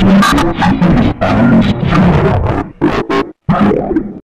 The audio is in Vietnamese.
Thank you.